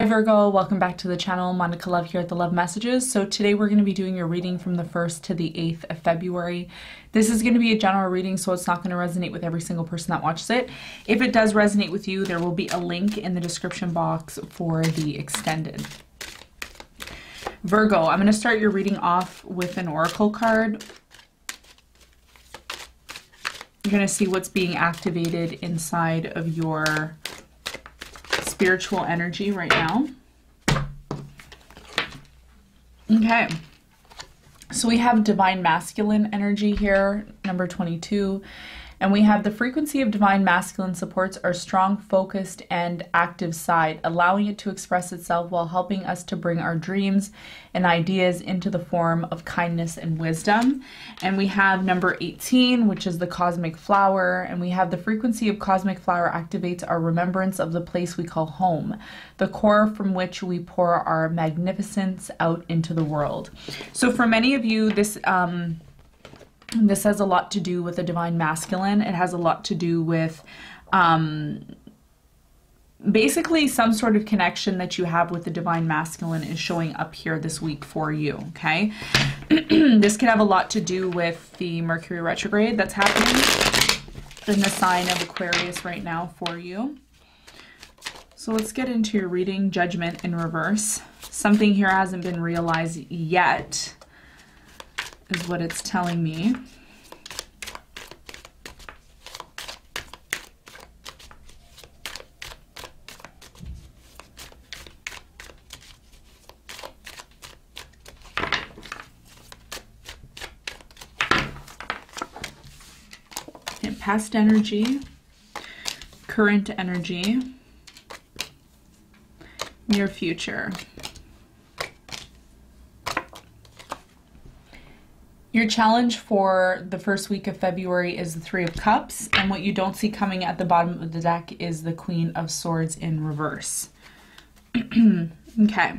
Hi Virgo, welcome back to the channel. Monica Luve here at the Love Messages. So today we're going to be doing your reading from the 1st to the 8th of February. This is going to be a general reading, so it's not going to resonate with every single person that watches it. If it does resonate with you, there will be a link in the description box for the extended. Virgo, I'm going to start your reading off with an oracle card. You're going to see what's being activated inside of your spiritual energy right now. Okay. So we have divine masculine energy here, number 22. And we have the frequency of divine masculine supports our strong, focused, and active side, allowing it to express itself while helping us to bring our dreams and ideas into the form of kindness and wisdom. And we have number 18, which is the cosmic flower. And we have the frequency of cosmic flower activates our remembrance of the place we call home, the core from which we pour our magnificence out into the world. So for many of you, this, um, this has a lot to do with the divine masculine. It has a lot to do with um, basically some sort of connection that you have with the divine masculine is showing up here this week for you, okay? this can have a lot to do with the Mercury retrograde that's happening in the sign of Aquarius right now for you. So let's get into your reading, Judgment in reverse. Something here hasn't been realized yet is what it's telling me. And past energy, current energy, near future. Your challenge for the first week of February is the Three of Cups, and what you don't see coming at the bottom of the deck is the Queen of Swords in reverse. okay.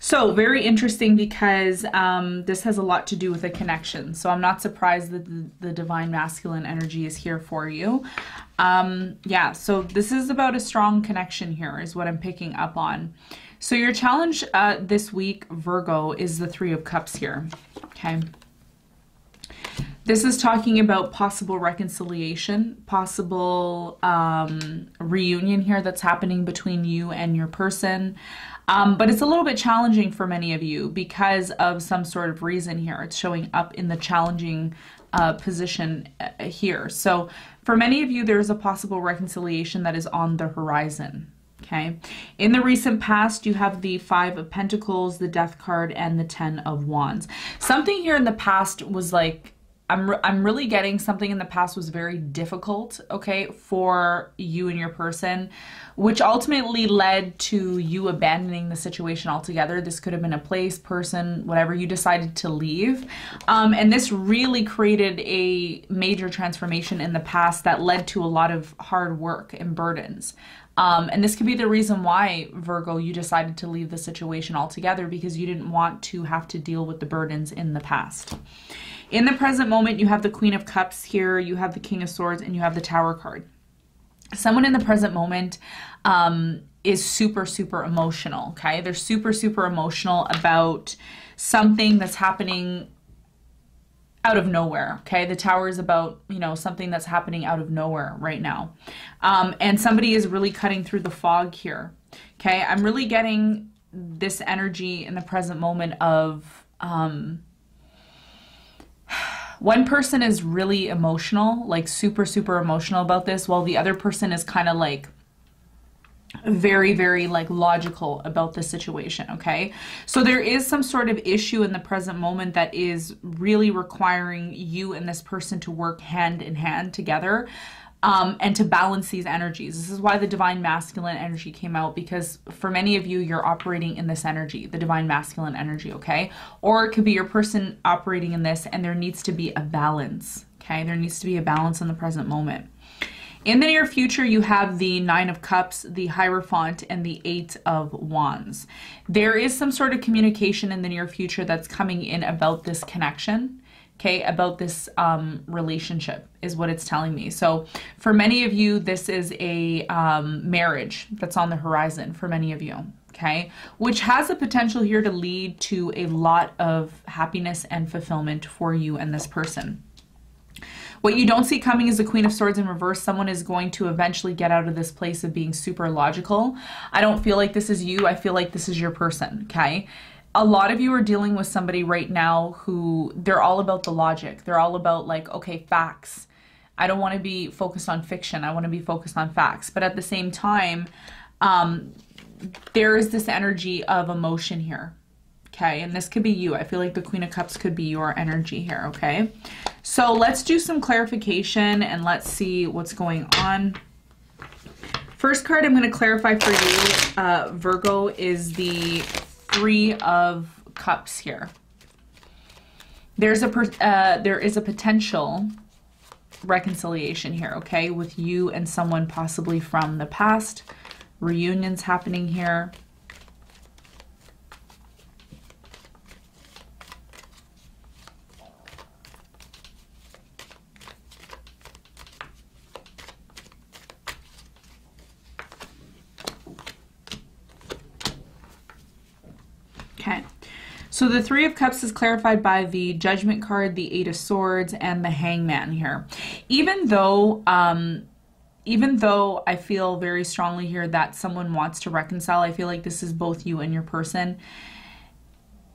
So, very interesting because um, this has a lot to do with a connection. So, I'm not surprised that the, the divine masculine energy is here for you. Um, yeah, so this is about a strong connection here, is what I'm picking up on. So, your challenge uh, this week, Virgo, is the Three of Cups here. Okay. This is talking about possible reconciliation, possible um, reunion here that's happening between you and your person. Um, but it's a little bit challenging for many of you because of some sort of reason here. It's showing up in the challenging uh, position uh, here. So for many of you, there's a possible reconciliation that is on the horizon. Okay. In the recent past, you have the Five of Pentacles, the Death card, and the Ten of Wands. Something here in the past was like I'm, re I'm really getting something in the past was very difficult, okay, for you and your person, which ultimately led to you abandoning the situation altogether. This could have been a place, person, whatever you decided to leave. Um, and this really created a major transformation in the past that led to a lot of hard work and burdens. Um, and this could be the reason why, Virgo, you decided to leave the situation altogether because you didn't want to have to deal with the burdens in the past. In the present moment, you have the Queen of Cups here, you have the King of Swords, and you have the Tower card. Someone in the present moment um, is super, super emotional, okay? They're super, super emotional about something that's happening out of nowhere, okay? The tower is about, you know, something that's happening out of nowhere right now. Um, and somebody is really cutting through the fog here, okay? I'm really getting this energy in the present moment of um, one person is really emotional, like super, super emotional about this, while the other person is kind of like very, very like logical about the situation, okay? So there is some sort of issue in the present moment that is really requiring you and this person to work hand in hand together um, and to balance these energies. This is why the divine masculine energy came out because for many of you, you're operating in this energy, the divine masculine energy, okay? Or it could be your person operating in this and there needs to be a balance, okay? There needs to be a balance in the present moment. In the near future, you have the Nine of Cups, the Hierophant, and the Eight of Wands. There is some sort of communication in the near future that's coming in about this connection okay, about this um, relationship is what it's telling me. So for many of you, this is a um, marriage that's on the horizon for many of you, okay, which has the potential here to lead to a lot of happiness and fulfillment for you and this person. What you don't see coming is the Queen of Swords in reverse. Someone is going to eventually get out of this place of being super logical. I don't feel like this is you. I feel like this is your person, okay? A lot of you are dealing with somebody right now who they're all about the logic. They're all about like, okay, facts. I don't want to be focused on fiction. I want to be focused on facts. But at the same time, um, there is this energy of emotion here. Okay, and this could be you. I feel like the Queen of Cups could be your energy here, okay? So let's do some clarification and let's see what's going on. First card I'm going to clarify for you, uh, Virgo, is the Three of Cups here. There's a uh, there is a potential reconciliation here, okay, with you and someone possibly from the past. Reunions happening here. So the Three of Cups is clarified by the Judgment card, the Eight of Swords, and the Hangman here. Even though, um, even though I feel very strongly here that someone wants to reconcile, I feel like this is both you and your person.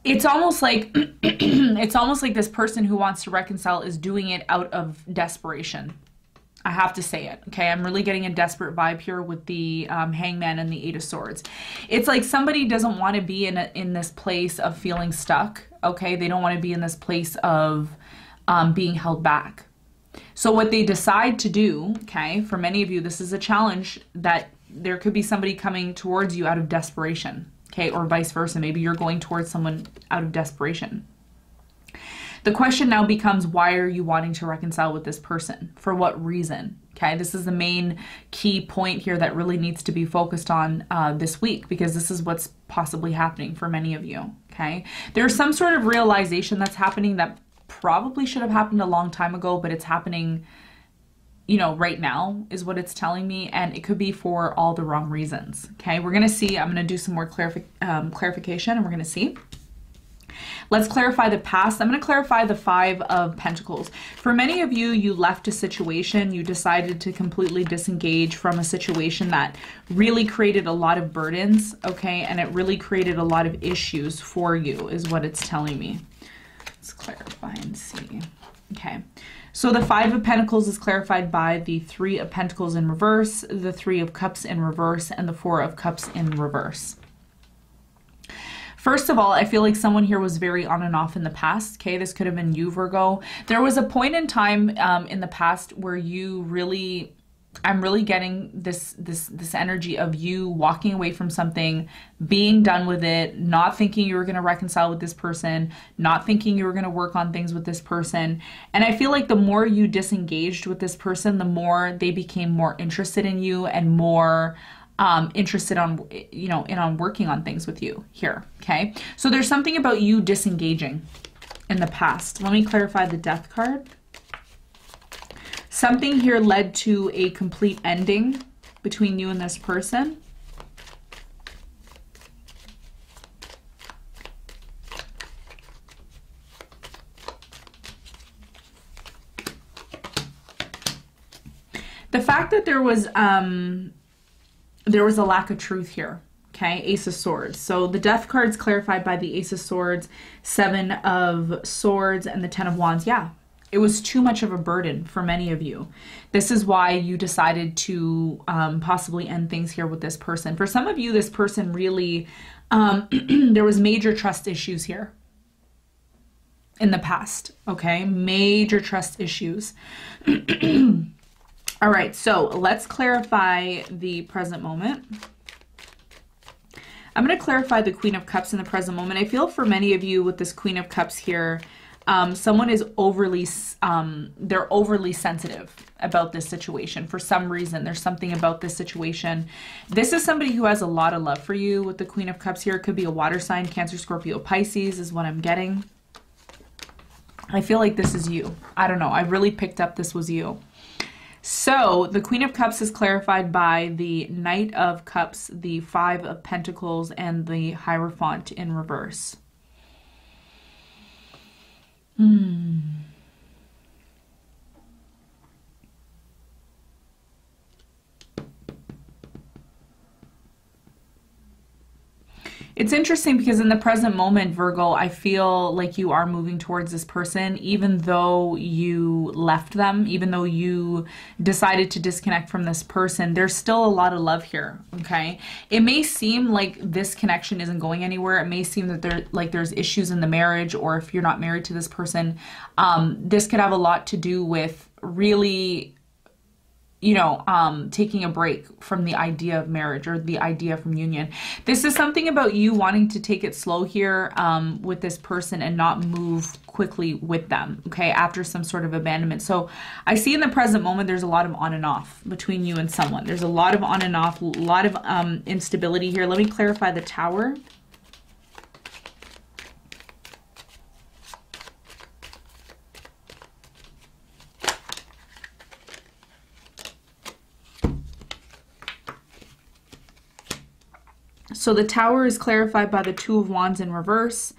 It's almost like it's almost like this person who wants to reconcile is doing it out of desperation I have to say it. Okay, I'm really getting a desperate vibe here with the um, Hangman and the Eight of Swords. It's like somebody doesn't want to be in a, in this place of feeling stuck. Okay, they don't want to be in this place of um, being held back. So what they decide to do, okay, for many of you, this is a challenge that there could be somebody coming towards you out of desperation. Okay, or vice versa. Maybe you're going towards someone out of desperation. The question now becomes why are you wanting to reconcile with this person? For what reason? Okay, this is the main key point here that really needs to be focused on uh, this week because this is what's possibly happening for many of you. Okay, there's some sort of realization that's happening that probably should have happened a long time ago, but it's happening you know, right now is what it's telling me, and it could be for all the wrong reasons. Okay, we're gonna see. I'm gonna do some more clarifi um, clarification, and we're gonna see. Let's clarify the past. I'm going to clarify the Five of Pentacles. For many of you, you left a situation, you decided to completely disengage from a situation that really created a lot of burdens, okay, and it really created a lot of issues for you, is what it's telling me. Let's clarify and see. Okay. So the Five of Pentacles is clarified by the Three of Pentacles in reverse, the Three of Cups in reverse, and the Four of Cups in reverse. First of all, I feel like someone here was very on and off in the past. Okay, this could have been you, Virgo. There was a point in time um, in the past where you really I'm really getting this this this energy of you walking away from something, being done with it, not thinking you were going to reconcile with this person, not thinking you were going to work on things with this person. And I feel like the more you disengaged with this person, the more they became more interested in you and more um, interested on, you know, in on working on things with you here. Okay. So there's something about you disengaging in the past. Let me clarify the death card. Something here led to a complete ending between you and this person. The fact that there was um, there was a lack of truth here. Okay, Ace of Swords. So the Death card is clarified by the Ace of Swords, Seven of Swords, and the Ten of Wands. Yeah, it was too much of a burden for many of you. This is why you decided to um, possibly end things here with this person. For some of you, this person really, um, there was major trust issues here in the past. Okay, major trust issues. All right, so let's clarify the present moment. I'm going to clarify the Queen of Cups in the present moment. I feel for many of you with this Queen of Cups here, um, someone is overly, um, they're overly sensitive about this situation. For some reason, there's something about this situation. This is somebody who has a lot of love for you with the Queen of Cups here. It could be a water sign, Cancer, Scorpio, Pisces is what I'm getting. I feel like this is you. I don't know. I really picked up this was you. So the Queen of Cups is clarified by the Knight of Cups, the Five of Pentacles, and the Hierophant in reverse. Hmm. It's interesting because in the present moment, Virgo, I feel like you are moving towards this person, even though you left them, even though you decided to disconnect from this person. There's still a lot of love here, okay? It may seem like this connection isn't going anywhere. It may seem that there like there's issues in the marriage, or if you're not married to this person, um, this could have a lot to do with really you know, um, taking a break from the idea of marriage or the idea from union. This is something about you wanting to take it slow here um, with this person and not move quickly with them, okay, after some sort of abandonment. So I see in the present moment there's a lot of on and off between you and someone. There's a lot of on and off, a lot of um, instability here. Let me clarify the tower. So the tower is clarified by the two of wands in reverse,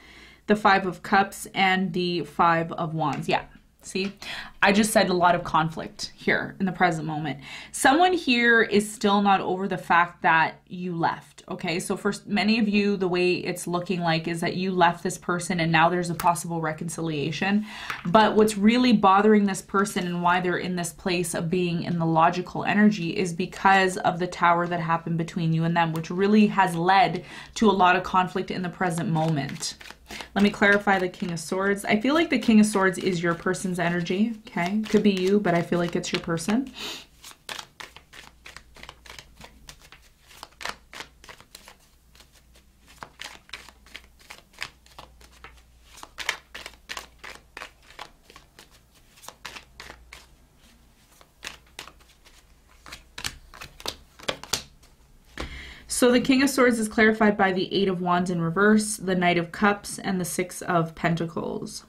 the five of cups, and the five of wands. Yeah, see? I just said a lot of conflict here in the present moment. Someone here is still not over the fact that you left, okay? So for many of you, the way it's looking like is that you left this person and now there's a possible reconciliation. But what's really bothering this person and why they're in this place of being in the logical energy is because of the tower that happened between you and them, which really has led to a lot of conflict in the present moment. Let me clarify the King of Swords. I feel like the King of Swords is your person's energy, okay? Could be you, but I feel like it's your person. So the King of Swords is clarified by the Eight of Wands in reverse, the Knight of Cups, and the Six of Pentacles.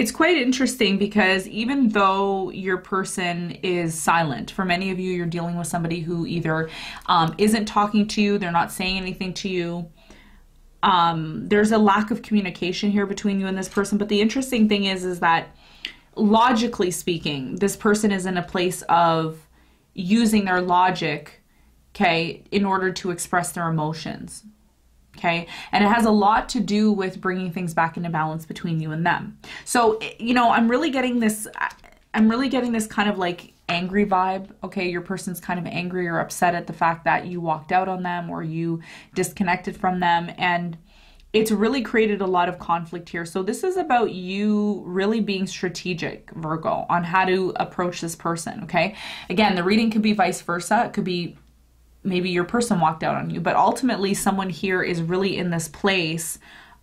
It's quite interesting because even though your person is silent, for many of you, you're dealing with somebody who either um, isn't talking to you, they're not saying anything to you. Um, there's a lack of communication here between you and this person. But the interesting thing is, is that logically speaking, this person is in a place of using their logic, okay, in order to express their emotions. Okay. And it has a lot to do with bringing things back into balance between you and them. So, you know, I'm really getting this, I'm really getting this kind of like angry vibe. Okay. Your person's kind of angry or upset at the fact that you walked out on them or you disconnected from them. And, it's really created a lot of conflict here. So this is about you really being strategic, Virgo, on how to approach this person, okay? Again, the reading could be vice versa. It could be maybe your person walked out on you, but ultimately someone here is really in this place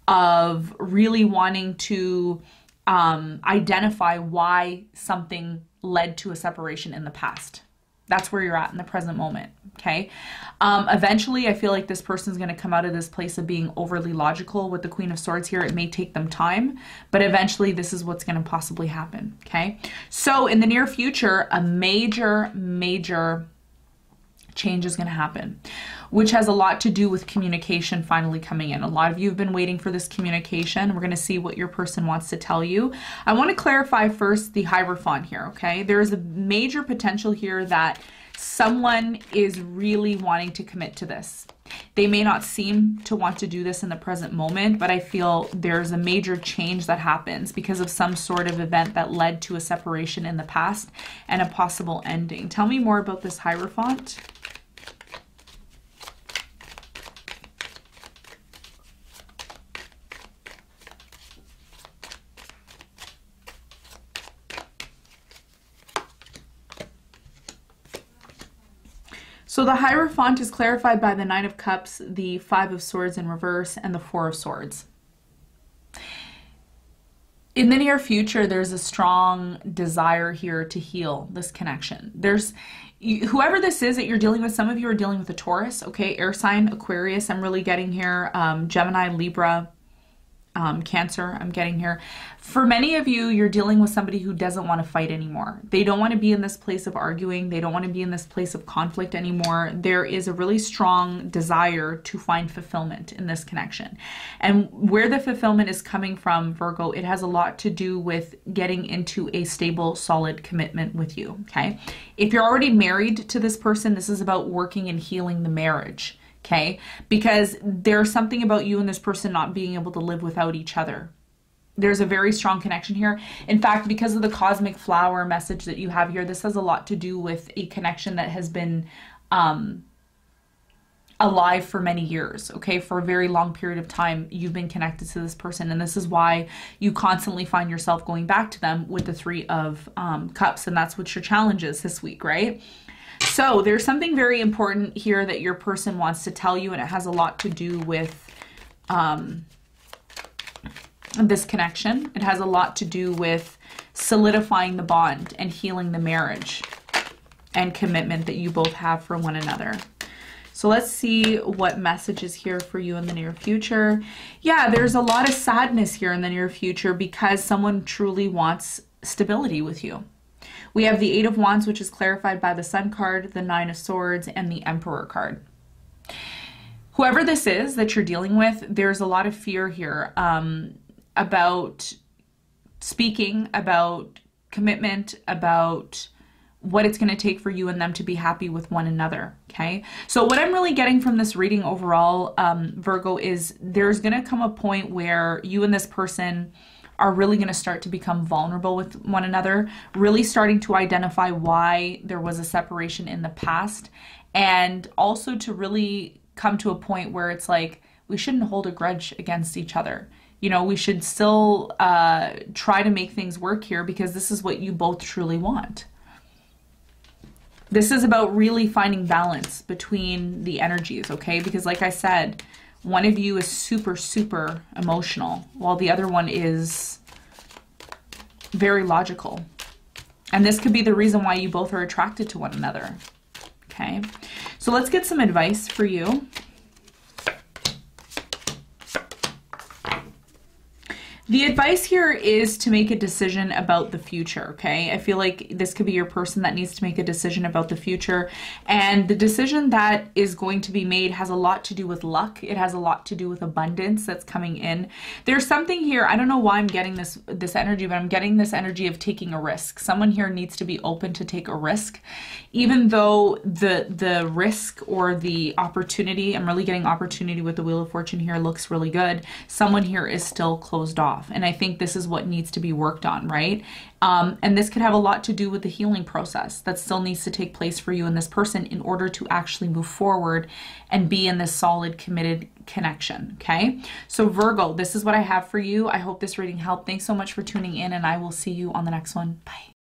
of really wanting to um, identify why something led to a separation in the past. That's where you're at in the present moment. Okay. Um, eventually, I feel like this person is going to come out of this place of being overly logical with the Queen of Swords here. It may take them time, but eventually, this is what's going to possibly happen. Okay. So, in the near future, a major, major change is going to happen, which has a lot to do with communication finally coming in. A lot of you have been waiting for this communication. We're going to see what your person wants to tell you. I want to clarify first the Hierophant here, okay? There is a major potential here that someone is really wanting to commit to this. They may not seem to want to do this in the present moment, but I feel there's a major change that happens because of some sort of event that led to a separation in the past and a possible ending. Tell me more about this Hierophant. So the Hierophant is clarified by the Nine of Cups, the Five of Swords in reverse, and the Four of Swords. In the near future, there's a strong desire here to heal this connection. There's whoever this is that you're dealing with, some of you are dealing with a Taurus, okay? Air sign, Aquarius, I'm really getting here. Um, Gemini, Libra, um, Cancer, I'm getting here. For many of you, you're dealing with somebody who doesn't want to fight anymore. They don't want to be in this place of arguing. They don't want to be in this place of conflict anymore. There is a really strong desire to find fulfillment in this connection. And where the fulfillment is coming from, Virgo, it has a lot to do with getting into a stable, solid commitment with you, okay? If you're already married to this person, this is about working and healing the marriage okay? Because there's something about you and this person not being able to live without each other. There's a very strong connection here. In fact, because of the cosmic flower message that you have here, this has a lot to do with a connection that has been um, alive for many years, okay? For a very long period of time, you've been connected to this person. And this is why you constantly find yourself going back to them with the Three of um, Cups. And that's what your challenge is this week, right? So there's something very important here that your person wants to tell you, and it has a lot to do with um, this connection. It has a lot to do with solidifying the bond and healing the marriage and commitment that you both have for one another. So let's see what message is here for you in the near future. Yeah, there's a lot of sadness here in the near future because someone truly wants stability with you. We have the Eight of Wands, which is clarified by the Sun card, the Nine of Swords, and the Emperor card. Whoever this is that you're dealing with, there's a lot of fear here um, about speaking, about commitment, about what it's going to take for you and them to be happy with one another. Okay. So, what I'm really getting from this reading overall, um, Virgo, is there's going to come a point where you and this person are really going to start to become vulnerable with one another, really starting to identify why there was a separation in the past, and also to really come to a point where it's like we shouldn't hold a grudge against each other. You know, we should still uh, try to make things work here because this is what you both truly want. This is about really finding balance between the energies, okay? Because, like I said, one of you is super, super emotional, while the other one is very logical. And this could be the reason why you both are attracted to one another. Okay, so let's get some advice for you. The advice here is to make a decision about the future, okay? I feel like this could be your person that needs to make a decision about the future. And the decision that is going to be made has a lot to do with luck. It has a lot to do with abundance that's coming in. There's something here, I don't know why I'm getting this this energy, but I'm getting this energy of taking a risk. Someone here needs to be open to take a risk. Even though the the risk or the opportunity, I'm really getting opportunity with the Wheel of Fortune here looks really good. Someone here is still closed off off. And I think this is what needs to be worked on, right? Um, and this could have a lot to do with the healing process that still needs to take place for you and this person in order to actually move forward and be in this solid, committed connection. Okay. So, Virgo, this is what I have for you. I hope this reading helped. Thanks so much for tuning in, and I will see you on the next one. Bye.